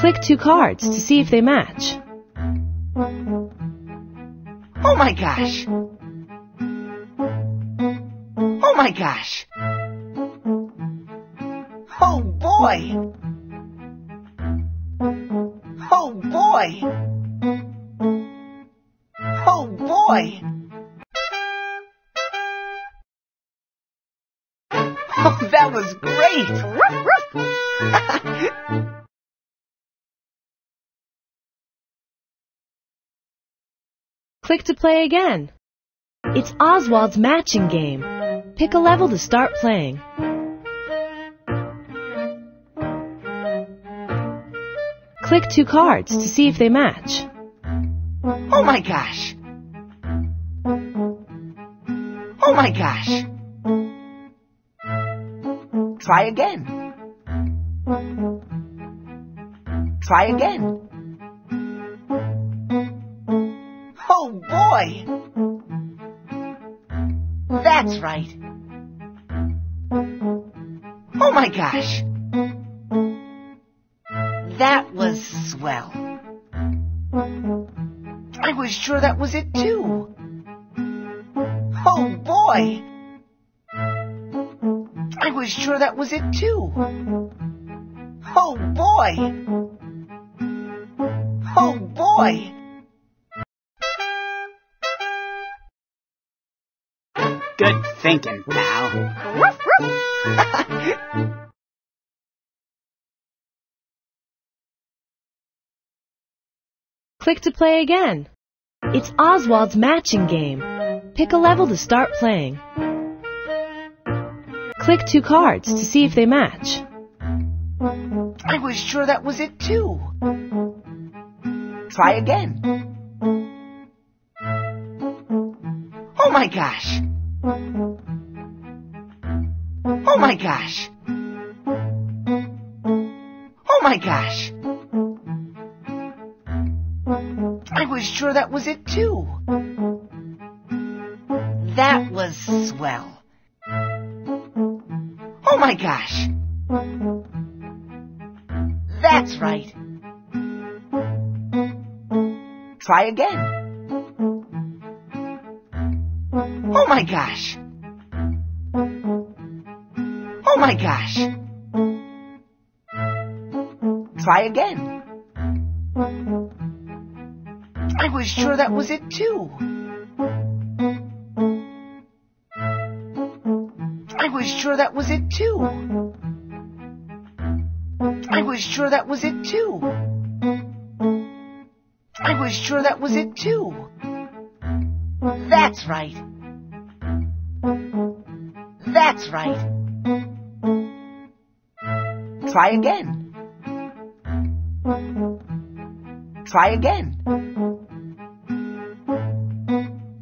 Click two cards to see if they match. Oh my gosh! Oh my gosh! Oh boy! Oh boy! Oh boy! Oh, that was great! Click to play again. It's Oswald's matching game. Pick a level to start playing. Click two cards to see if they match. Oh my gosh! Oh my gosh! Try again. Try again. Boy! That's right. Oh my gosh! That was swell. I was sure that was it too. Oh boy! I was sure that was it too. Oh boy! Oh boy! Good thinking, pal. Click to play again. It's Oswald's matching game. Pick a level to start playing. Click two cards to see if they match. I was sure that was it too. Try again. Oh my gosh! Oh my gosh! Oh my gosh! I was sure that was it too. That was swell. Oh my gosh! That's right. Try again. Oh my gosh! Oh my gosh! Try again. I was sure that was it too. I was sure that was it too. I was sure that was it too. I was sure that was it too. That's right. That's right. Try again. Try again.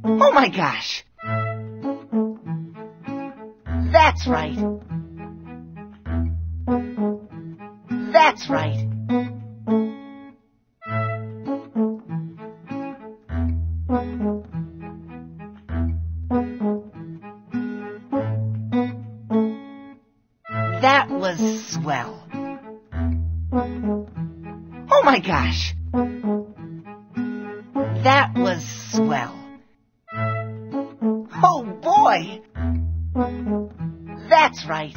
Oh my gosh! That's right. That's right. That was swell. Oh my gosh! That was swell. Oh boy! That's right.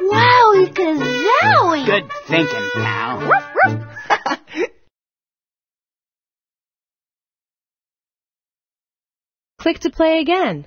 Wowie kazowie! Good thinking, pal. Click to play again.